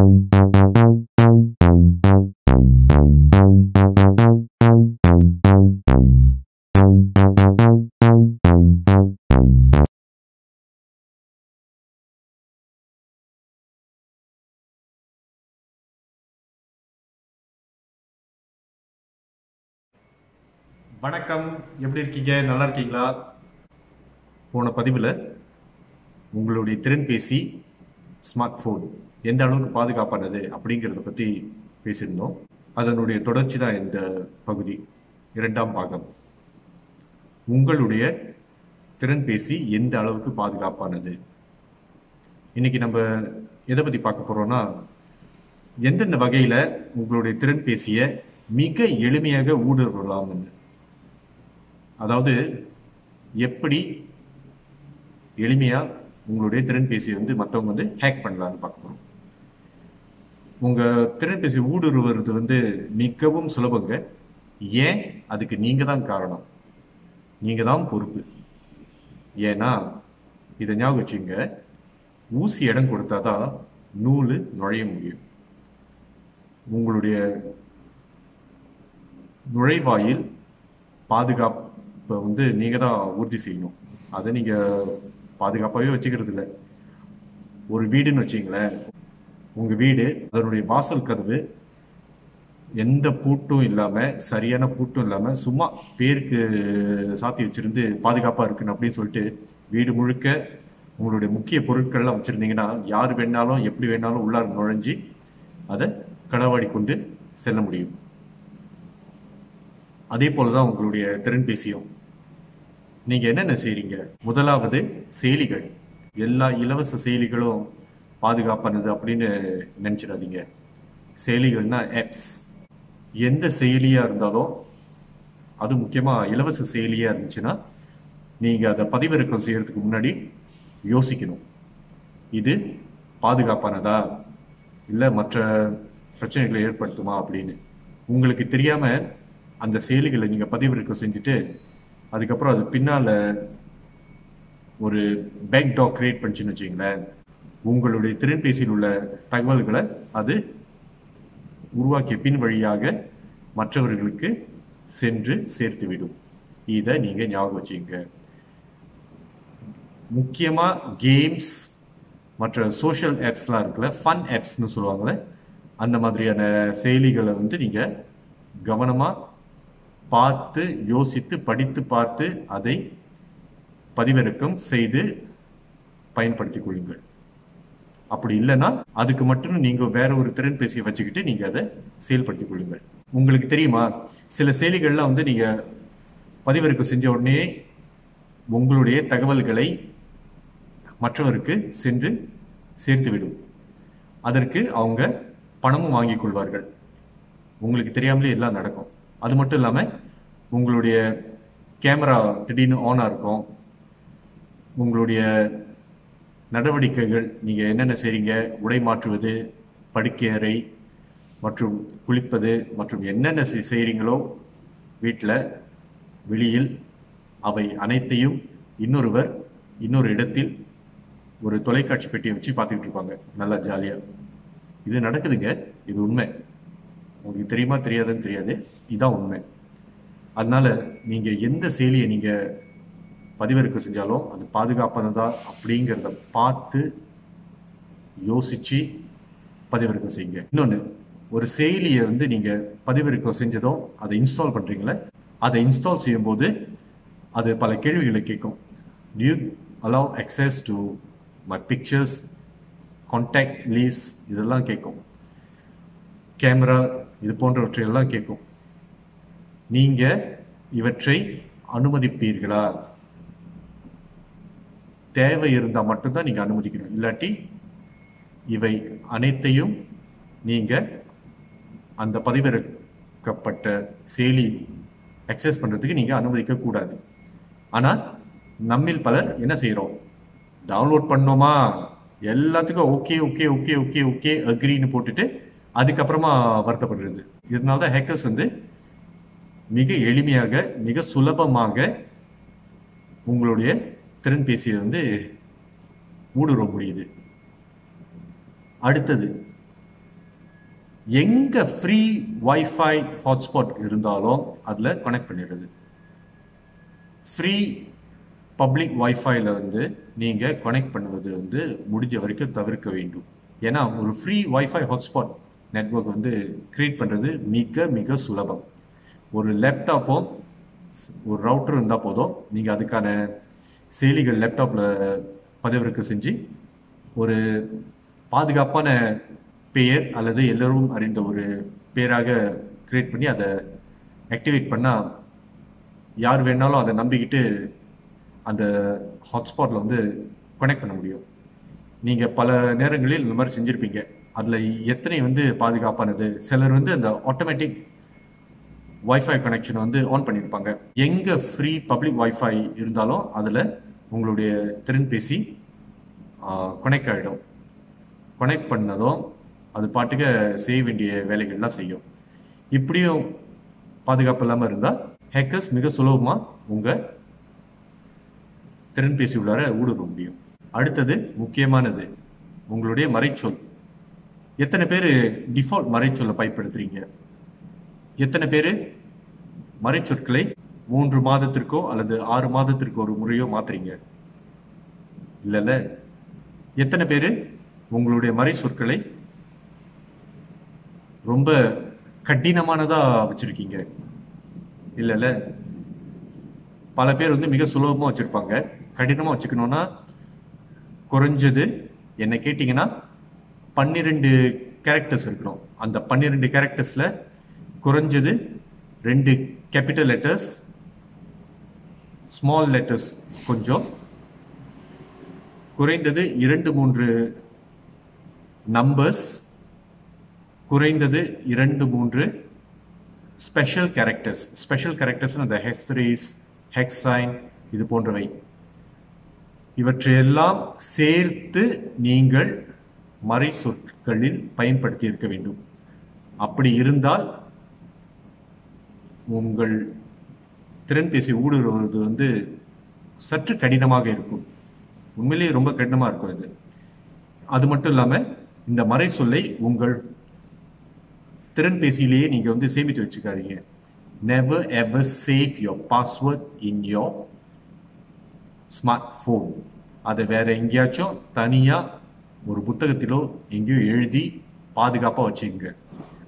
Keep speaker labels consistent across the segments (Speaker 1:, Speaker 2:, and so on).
Speaker 1: வணக்கம். எப்படி இருக்கீங்க? நல்லா இருக்கீங்களா? போன பதிவில் உங்களுடைய திறன்பேசி ஸ்மார்ட் ஃபோன் எந்த அளவுக்கு பாதுகாப்பானது அப்படிங்கிறத பற்றி பேசியிருந்தோம். அதனுடைய தொடர்ச்சி தான் இந்த பகுதி. இரண்டாம் பாகம். உங்களுடைய திறன்பேசி எந்த அளவுக்கு பாதுகாப்பானது? இன்னைக்கு நம்ம எதை பற்றி பார்க்க போகிறோம்னா எந்தெந்த வகையில் உங்களுடைய திறன்பேசியை மிக எளிமையாக ஊடுருவலாம்னு அதாவது எப்படி எளிமையாக உங்களுடைய திறன்பேசியை வந்து மற்றவங்க வந்து ஹேக் பண்ணலான்னு பார்க்க போகிறோம் உங்க திறன்பேசி ஊடுருவது வந்து மிகவும் சுலபங்க. ஏன்? அதுக்கு நீங்க தான் காரணம். நீங்க தான் பொறுப்பு. ஏன்னா இதை ஞாபகம் வச்சுங்க. ஊசி இடம் கொடுத்தாதான் நூல் நுழைய முடியும். உங்களுடைய நுழைவாயில் பாதுகாப்பை வந்து நீங்கள் தான் உறுதி செய்யணும். அதை நீங்கள் பாதுகாப்பாகவே வச்சுக்கிறது இல்லை ஒரு வீடுன்னு வச்சிங்களேன். உங்க வீடு அதனுடைய வாசல் கதவு எந்த பூட்டும் இல்லாம சரியான பூட்டும் இல்லாம சும்மா பேருக்கு சாத்தி வச்சிருந்து பாதுகாப்பா இருக்குன்னு அப்படின்னு சொல்லிட்டு வீடு முழுக்க உங்களுடைய முக்கிய பொருட்கள்லாம் வச்சிருந்தீங்கன்னா யார் வேணாலும் எப்படி வேணாலும் உள்ளார நுழைஞ்சி அதை களவாடி கொண்டு செல்ல முடியும். அதே போலதான் உங்களுடைய திறன்பேசியும் நீங்க என்னென்ன செய்றீங்க? முதலாவது செயலிகள். எல்லா இலவச செயலிகளும் பாதுகாப்பானது அப்படின்னு நினச்சிடாதீங்க. செயலிகள்னா ஆப்ஸ் எந்த செயலியாக இருந்தாலும் அது முக்கியமாக இலவச செயலியாக இருந்துச்சுன்னா நீங்கள் அதை பதிவிறக்கம் செய்கிறதுக்கு முன்னாடி யோசிக்கணும். இது பாதுகாப்பானதா? இல்லை மற்ற பிரச்சனைகளை ஏற்படுத்துமா அப்படின்னு. உங்களுக்கு தெரியாமல் அந்த செயலிகளை நீங்கள் பதிவிறக்கம் செஞ்சுட்டு அதுக்கப்புறம் அது பின்னால் ஒரு பேக் டாக் கிரியேட் பண்ணிச்சுன்னு வச்சுங்களேன் உங்களுடைய திறன்பேசியில் உள்ள தகவல்களை அது உருவாக்கிய பின் வழியாக மற்றவர்களுக்கு சென்று சேர்த்துவிடும். இதை நீங்கள் ஞாபகம் வச்சுங்க முக்கியமாக கேம்ஸ் மற்ற சோஷியல் ஆப்ஸ்லாம் இருக்குல்ல ஃபன் ஆப்ஸ்னு சொல்லுவாங்கல்ல அந்த மாதிரியான செயலிகளை வந்து நீங்கள் கவனமாக பார்த்து யோசித்து படித்து பார்த்து அதை பதிவிறக்கம் செய்து பயன்படுத்திக் கொள்ளுங்கள். அப்படி இல்லைன்னா அதுக்கு மட்டும் நீங்க வேற ஒரு திறன்பேசியை வச்சுக்கிட்டு நீங்க அதை செயல்படுத்திக் கொள்ளுங்கள். உங்களுக்கு தெரியுமா? சில செயலிகள்லாம் வந்து நீங்க பதிவிறக்கம் செஞ்ச உடனே உங்களுடைய தகவல்களை மற்றவருக்கு சென்று சேர்த்துவிடும். அதற்கு அவங்க பணமும் வாங்கிக் கொள்வார்கள். உங்களுக்கு தெரியாமலே எல்லாம் நடக்கும். அது மட்டும் இல்லாமல் உங்களுடைய கேமரா திடீர்னு ஆனாக இருக்கும். உங்களுடைய நடவடிக்கைகள் நீங்கள் என்னென்ன செய்றீங்க? உடை மாற்றுவது படுக்கை அறை மற்றும் குளிப்பது மற்றும் என்னென்ன செய்- வீட்டில் வெளியில் அவை அனைத்தையும் இன்னொருவர் இன்னொரு இடத்தில் ஒரு தொலைக்காட்சி பெட்டியை வச்சு பார்த்துக்கிட்டு இருப்பாங்க. நல்லா ஜாலியாக இது நடக்குதுங்க. இது உண்மை. உங்களுக்கு தெரியுமா தெரியாதுன்னு தெரியாது. இதான் உண்மை. அதனால நீங்கள் எந்த செயலியை நீங்கள் பதிவிறக்கம் செஞ்சாலும் அது பாதுகாப்பானதா அப்படிங்கிறத பார்த்து யோசித்து பதிவிறக்கம் செய்யுங்க. இன்னொன்று ஒரு செயலியை வந்து நீங்கள் பதிவிறக்கம் செஞ்சதும் அதை இன்ஸ்டால் பண்ணுறீங்களே அதை இன்ஸ்டால் செய்யும்போது அது பல கேள்விகளை கேட்கும். Do you allow access to my pictures contact list இதெல்லாம் கேட்கும். கேமரா இது போன்றவற்றை எல்லாம் கேட்கும். நீங்கள் இவற்றை அனுமதிப்பீர்களா? தேவை இருந்தால் மட்டும்தான் நீங்கள் அனுமதிக்கணும். இல்லாட்டி இவை அனைத்தையும் நீங்கள் அந்த பதிவிறக்கப்பட்ட செயலி அக்சஸ் பண்ணுறதுக்கு நீங்கள் அனுமதிக்கக்கூடாது ஆனால் நம்மில் பலர் என்ன செய்கிறோம் டவுன்லோட் பண்ணோமா? எல்லாத்துக்கும் okay okay okay okay okay அக்ரின்னு போட்டுட்டு அதுக்கப்புறமா வருத்தப்படுறது. இதனால தான் ஹேக்கர்ஸ் வந்து மிக எளிமையாக மிக சுலபமாக உங்களுடைய திறன்பேசியை வந்து ஊடுருவ முடியுது. அடுத்தது எங்கே ஃப்ரீ வைஃபை ஹாட்ஸ்பாட் இருந்தாலும் அதில் கனெக்ட் பண்ணிடுறது. ஃப்ரீ பப்ளிக் வைஃபைல வந்து நீங்கள் கனெக்ட் பண்ணுவது வந்து முடிஞ்ச வரைக்கும் தவிர்க்க வேண்டும். ஏன்னா ஒரு ஃப்ரீ வைஃபை ஹாட்ஸ்பாட் நெட்வொர்க் வந்து கிரியேட் பண்ணுறது மிக மிக சுலபம். ஒரு லேப்டாப்போ ஒரு ரவுட்டர் இருந்தால் போதும். நீங்கள் அதுக்கான செயலிகள் லேப்டாப்பில் பதிவிறக்க செஞ்சு ஒரு பாதுகாப்பான பெயர் அல்லது எல்லோரும் அறிந்த ஒரு பெயராக கிரியேட் பண்ணி அதை ஆக்டிவேட் பண்ணால் யார் வேணாலும் அதை நம்பிக்கிட்டு அந்த ஹாட்ஸ்பாட்டில் வந்து கனெக்ட் பண்ண முடியும். நீங்கள் பல நேரங்களில் இந்த மாதிரி செஞ்சுருப்பீங்க. அதில் எத்தனை வந்து பாதுகாப்பானது? சிலர் வந்து அந்த ஆட்டோமேட்டிக் வைஃபை கனெக்ஷன் வந்து ஆன் பண்ணியிருப்பாங்க எங்கே ஃப்ரீ பப்ளிக் வைஃபை இருந்தாலும் அதில் உங்களுடைய திறன்பேசி கொனெக்ட் ஆகிடும் கொனெக்ட் பண்ணதும் அது பாட்டுக்க செய்ய வேண்டிய வேலைகள்லாம் செய்யும். இப்படியும் பாதுகாப்பு இல்லாமல் இருந்தால் ஹேக்கர்ஸ் மிக சுலபமாக உங்கள் திறன்பேசி உள்ளார ஊடுருவ முடியும். அடுத்தது முக்கியமானது உங்களுடைய மறைச்சொல். எத்தனை பேர் டிஃபால்ட் மறைச்சொல்லை பயன்படுத்துகிறீங்க எத்தனை பேர்? மறைச்சொற்களை மூன்று மாதத்திற்கோ அல்லது ஆறு மாதத்திற்கோ ஒரு முறையோ மாத்துறீங்க. இல்லைல்ல. எத்தனை பேர்? உங்களுடைய மறை சொற்களை ரொம்ப கடினமானதாக வச்சுருக்கீங்க. இல்லைல்ல. பல பேர் வந்து மிக சுலபமாக வச்சுருப்பாங்க. கடினமாக வச்சுக்கணும்னா குறைஞ்சது என்ன கேட்டிங்கன்னா பன்னிரெண்டு கேரக்டர்ஸ் இருக்கணும். அந்த பன்னிரெண்டு கேரக்டர்ஸில் குறைஞ்சது ரெண்டு கேபிட்டல் லெட்டர்ஸ் ஸ்மால் லெட்டர்ஸ் கொஞ்சம். குறைந்தது இரண்டு மூன்று நம்பர்ஸ் குறைந்தது இரண்டு மூன்று ஸ்பெஷல் கேரக்டர்ஸ் ஸ்பெஷல் கேரக்டர்ஸ் அந்த ஹெஸ்திரீஸ் ஹெக்ஸைன் இது போன்றவை. இவற்றையெல்லாம் சேர்த்து நீங்கள் மறை சொற்களில் பயன்படுத்தி இருக்க வேண்டும். அப்படி இருந்தால் உங்கள் திறன்பேசி ஊடுருவது வந்து சற்று கடினமாக இருக்கும். உண்மையிலேயே ரொம்ப கடினமாக இருக்கும் இது. அது மட்டும் இல்லாமல் இந்த மறை சொல்லை உங்கள் திறன்பேசியிலேயே நீங்கள் வந்து சேமித்து வச்சுக்காதீங்க. Never ever save your password in your smartphone அதை வேற எங்கேயாச்சும் தனியாக ஒரு புத்தகத்திலோ எங்கேயோ எழுதி பாதுகாப்பாக வச்சுக்கோங்க.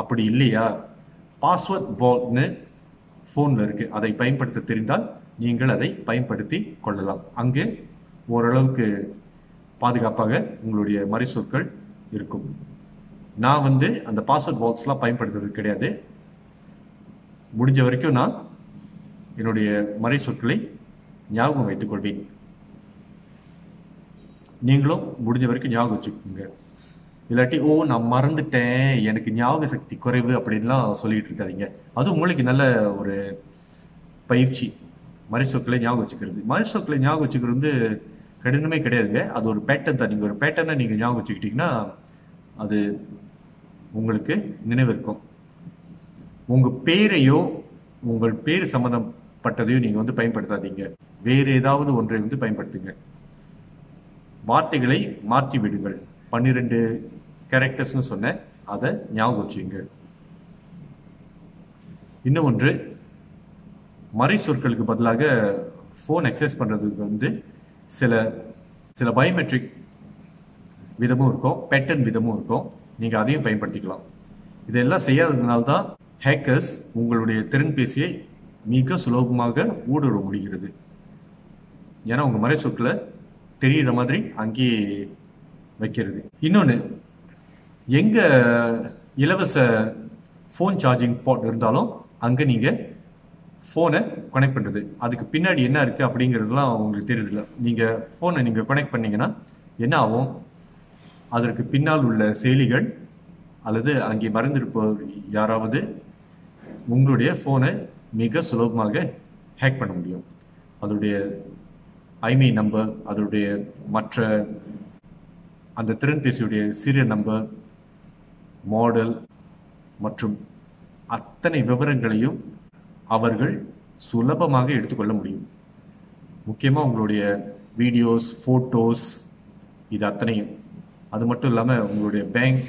Speaker 1: அப்படி இல்லையா? பாஸ்வேர்ட் வால்ட்னு ஃபோனில் இருக்குது அதை பயன்படுத்த தெரிந்தால் நீங்கள் அதை பயன்படுத்தி கொள்ளலாம். அங்கே ஓரளவுக்கு பாதுகாப்பாக உங்களுடைய மறைசொற்கள் இருக்கும். நான் வந்து அந்த பாஸ்வேர்ட் பாக்ஸ்லாம் பயன்படுத்துறது கிடையாது. முடிஞ்ச வரைக்கும் நான் என்னுடைய மறைசொற்களை ஞாபகம் வைத்துக் கொள்வேன். நீங்களும் முடிஞ்ச வரைக்கும் ஞாபகம் வச்சுக்கோங்க. இல்லாட்டி ஓ நான் மறந்துட்டேன். எனக்கு ஞாபக சக்தி குறைவு அப்படின்லாம் சொல்லிட்டு இருக்காதீங்க. அதுவும் மூளைக்கு நல்ல ஒரு பயிற்சி. மறை ஞாபகம் வச்சுக்கிறது. மறை ஞாபகம் வச்சுக்கிறது வந்து கடினமே கிடையாதுங்க. அது ஒரு பேட்டர்ன் தான். நீங்கள் ஒரு பேட்டர்னை நீங்கள் ஞாபகம் வச்சுக்கிட்டீங்கன்னா அது உங்களுக்கு நினைவு இருக்கும். உங்கள் பேரையோ உங்கள் பேர் சம்மந்தப்பட்டதையோ நீங்கள் வந்து பயன்படுத்தாதீங்க. வேறு ஏதாவது ஒன்றை வந்து பயன்படுத்துங்க. வார்த்தைகளை மாற்றி விடுங்கள் பன்னிரெண்டு கேரக்டர்ஸ்னு சொன்னேன் அதை ஞாபகம் வச்சுங்க இன்னும் ஒன்று மறை சொற்களுக்கு பதிலாக ஃபோன் எக்ஸஸ் பண்ணுறதுக்கு வந்து சில சில பயோமெட்ரிக் விதமும் இருக்கும் பேட்டர்ன் விதமும் இருக்கும். நீங்கள் அதையும் பயன்படுத்திக்கலாம். இதெல்லாம் செய்யாததுனால தான் ஹேக்கர்ஸ் உங்களுடைய திறன்பேசியை மிக சுலபமாக ஊடுருவ முடிகிறது. ஏன்னா உங்கள் மறை சொற்களை தெரிகிற மாதிரி அங்கேயே வைக்கிறது. இன்னொன்று எங்கே இலவச ஃபோன் சார்ஜிங் பாட் இருந்தாலும் அங்கே நீங்கள் ஃபோனை கனெக்ட் பண்ணுறது அதுக்கு பின்னாடி என்ன இருக்குது அப்படிங்கிறதுலாம் உங்களுக்கு தெரியுதுல்ல. நீங்கள் ஃபோனை நீங்கள் கனெக்ட் பண்ணீங்கன்னா என்ன ஆகும்? அதற்கு பின்னால் உள்ள செயலிகள் அல்லது அங்கே மறந்திருப்பவர் யாராவது உங்களுடைய ஃபோனை மிக சுலபமாக ஹேக் பண்ண முடியும். அதோடைய ஐமை நம்பர் அதோடைய மற்ற அந்த திறன்பேசியுடைய சீரியல் நம்பர் மாடல் மற்றும் அத்தனை விவரங்களையும் அவர்கள் சுலபமாக எடுத்துக்கொள்ள முடியும். முக்கியமாக உங்களுடைய வீடியோஸ் ஃபோட்டோஸ் இது அத்தனையும். அது மட்டும் இல்லாமல் உங்களுடைய bank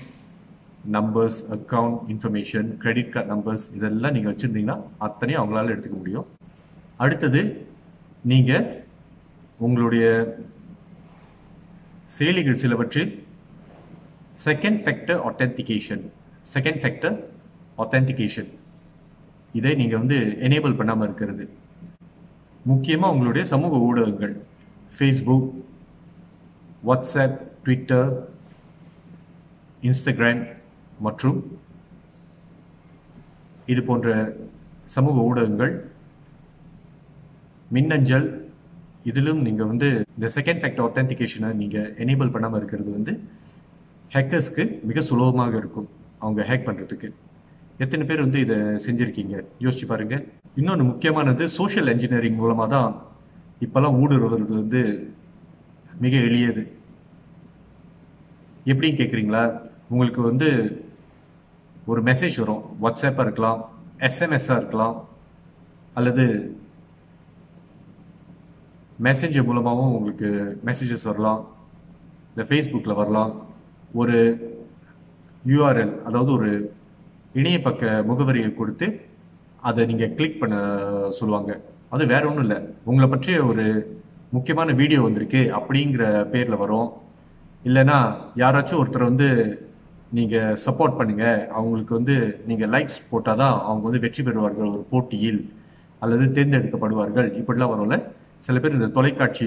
Speaker 1: numbers account information credit card numbers இதெல்லாம் நீங்கள் வச்சுருந்தீங்கன்னா அத்தனையும் அவங்களால எடுத்துக்க முடியும். அடுத்தது நீங்கள் உங்களுடைய செயலிகள் சிலவற்றில் second factor authentication second factor authentication இதை நீங்கள் வந்து எனேபிள் பண்ணாமல் இருக்கிறது. முக்கியமாக உங்களுடைய சமூக ஊடகங்கள். ஃபேஸ்புக் வாட்ஸ்அப் ட்விட்டர் இன்ஸ்டாகிராம் மற்றும் இது போன்ற சமூக ஊடகங்கள். மின்னஞ்சல் இதிலும் நீங்கள் வந்து இந்த செகண்ட் ஃபேக்டர் ஆத்தென்டிகேஷனை நீங்கள் எனேபிள் பண்ணாமல் இருக்கிறது வந்து ஹேக்கர்ஸ்க்கு மிக சுலபமாக இருக்கும் அவங்க ஹேக் பண்ணுறதுக்கு எத்தனை பேர் வந்து இதை செஞ்சுருக்கீங்க? யோசிச்சு பாருங்கள் இன்னொன்று முக்கியமானது சோஷியல் என்ஜினியரிங் மூலமாக தான் இப்போல்லாம் ஊடுருவது வந்து மிக எளியது. எப்படின்னு கேட்குறீங்களா உங்களுக்கு வந்து ஒரு மெசேஜ் வரும். வாட்ஸ்அப்பாக இருக்கலாம் எஸ்எம்எஸ்ஸாக இருக்கலாம் அல்லது மெசேஞ்சர் மூலமாகவும் உங்களுக்கு மெசேஜஸ் வரலாம். இல்லை ஃபேஸ்புக்கில் வரலாம். ஒரு யூஆர்எல் அதாவது ஒரு இணைய பக்க முகவரியை கொடுத்து அதை நீங்கள் கிளிக் பண்ண சொல்லுவாங்க. அது வேற ஒன்றும் இல்லை. உங்களை பற்றிய ஒரு முக்கியமான வீடியோ வந்திருக்கு அப்படிங்கிற பேரில் வரும். இல்லைன்னா யாராச்சும் ஒருத்தர் வந்து நீங்கள் சப்போர்ட் பண்ணுங்கள் அவங்களுக்கு வந்து நீங்கள் லைக்ஸ் போட்டால் தான் அவங்க வந்து வெற்றி பெறுவார்கள் ஒரு போட்டியில் அல்லது தேர்ந்தெடுக்கப்படுவார்கள். இப்படிலாம் வரும்ல. சில பேர் இந்த தொலைக்காட்சி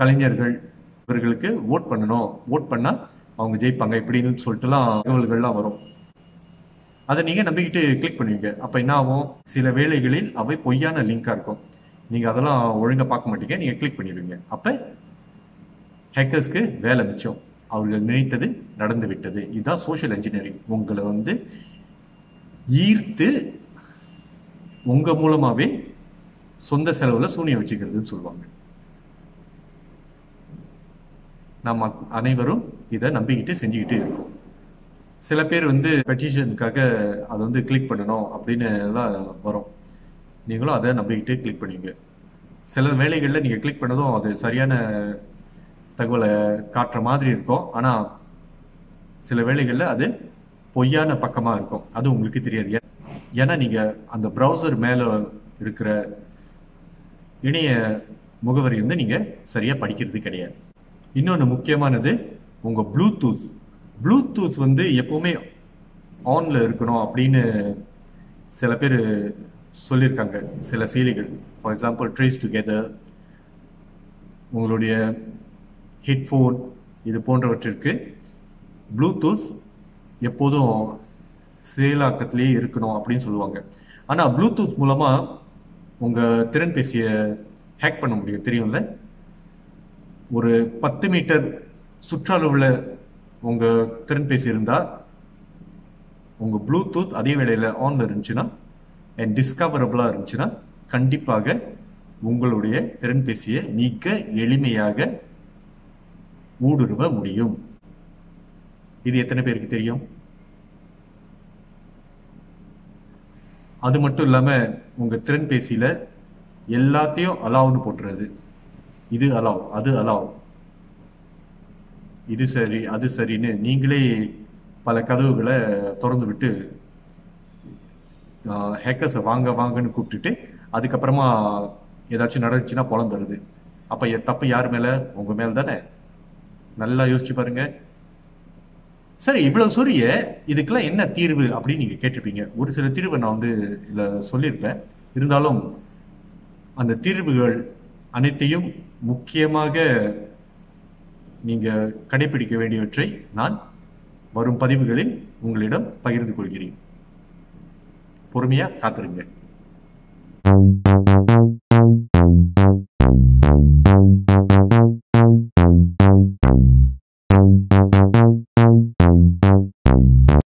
Speaker 1: கலைஞர்கள் இவர்களுக்கு ஓட் பண்ணணும். ஓட் பண்ணால் அவங்க ஜெயிப்பாங்க. இப்படின்னு சொல்லிட்டுலாம் தகவல்கள்லாம் வரும். அதை நீங்கள் நம்பிக்கிட்டு கிளிக் பண்ணுவீங்க. அப்போ என்ன ஆகும்? சில வேளைகளில் அவை பொய்யான லிங்காக இருக்கும். நீங்கள் அதெல்லாம் ஒழுங்காக பார்க்க மாட்டீங்க. நீங்கள் கிளிக் பண்ணிடுவீங்க. அப்போ ஹேக்கர்ஸ்க்கு வேலை மிச்சம். அவர்கள் நினைத்தது நடந்து விட்டது. இதுதான் சோஷியல் இன்ஜினியரிங் உங்களை வந்து ஈர்த்து உங்கள் மூலமாகவே சொந்த செலவில் சூனியம் வச்சுக்கிறதுன்னு சொல்லுவாங்க. நம்ம அனைவரும் இதை நம்பிக்கிட்டு செஞ்சுக்கிட்டு இருக்கோம். சில பேர் வந்து பெட்டிஷனுக்காக அதை வந்து கிளிக் பண்ணணும் அப்படின்னு எல்லாம் வரும். நீங்களும் அதை நம்பிக்கிட்டு கிளிக் பண்ணுவீங்க சில வேலைகளில் நீங்கள் கிளிக் பண்ணதும் அது சரியான தகவலை காட்டுற மாதிரி இருக்கும். ஆனால் சில வேளைகளில் அது பொய்யான பக்கமாக இருக்கும். அது உங்களுக்கு தெரியாது. ஏன்னா நீங்கள் அந்த ப்ரௌசர் மேலே இருக்கிற இணைய முகவரி வந்து நீங்கள் சரியாக படிக்கிறது கிடையாது. இன்னொன்று முக்கியமானது உங்கள் ப்ளூடூத் ப்ளூடூத் வந்து எப்போவுமே ஆனில் இருக்கணும் அப்படின்னு சில பேர் சொல்லியிருக்காங்க சில செயலிகள். ஃபார் எக்ஸாம்பிள் ட்ரேஸ் டுகெதர் உங்களுடைய ஹெட்ஃபோன் இது போன்றவற்றிற்கு ப்ளூடூத் எப்போதும் செயலாக்கத்திலேயே இருக்கணும் அப்படின்னு சொல்லுவாங்க. ஆனால் ப்ளூடூத் மூலமாக உங்கள் திறன்பேசியை ஹேக் பண்ண முடியும் தெரியும்ல? ஒரு பத்து மீட்டர் சுற்றளவில் உங்கள் திறன்பேசி இருந்தால் உங்கள் ப்ளூடூத் அதே வேளையில் ஆனில் இருந்துச்சுன்னா அண்ட் டிஸ்கவரபிளாக இருந்துச்சுன்னா கண்டிப்பாக உங்களுடைய திறன்பேசியை மிக எளிமையாக ஊடுருவ முடியும். இது எத்தனை பேருக்கு தெரியும்? அது மட்டும் இல்லாமல் உங்கள் திறன்பேசியில் எல்லாத்தையும் அலாவுன்னு போட்டுறது. இது அலாவ் அது அலாவ் இது சரி அது சரின்னு நீங்களே பல கதவுகளை திறந்து விட்டு ஹேக்கர்ஸை வாங்க வாங்கன்னு கூப்பிட்டுட்டு அதுக்கப்புறமா ஏதாச்சும் நடந்துச்சுன்னா புலம்புறது அப்போ தப்பு யார் மேலே? உங்கள் மேலே தானே. நல்லா யோசிச்சு பாருங்க. சரி இவ்வளவு சொரிய இதுக்கெல்லாம் என்ன தீர்வு அப்படின்னு நீங்கள் கேட்டிருப்பீங்க. ஒரு சில தீர்வை நான் வந்து இதில் சொல்லியிருப்பேன். இருந்தாலும் அந்த தீர்வுகள் அனைத்தையும் முக்கியமாக நீங்கள் கடைபிடிக்க வேண்டியவற்றை நான் வரும் பதிவுகளில் உங்களிடம் பகிர்ந்து கொள்கிறேன். பொறுமையாக காத்திருங்க.